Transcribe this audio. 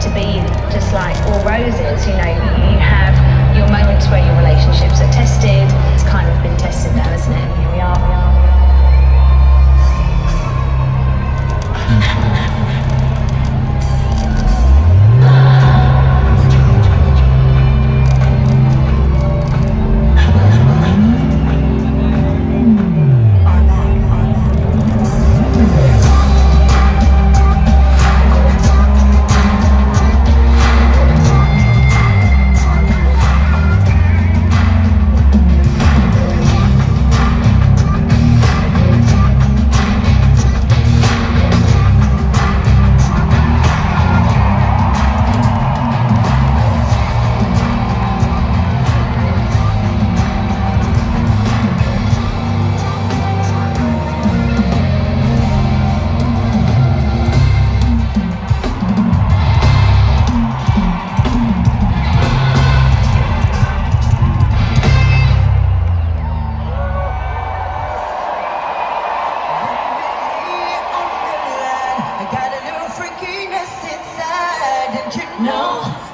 to be just like all roses. You know, you have your moments where your relationships are tested. I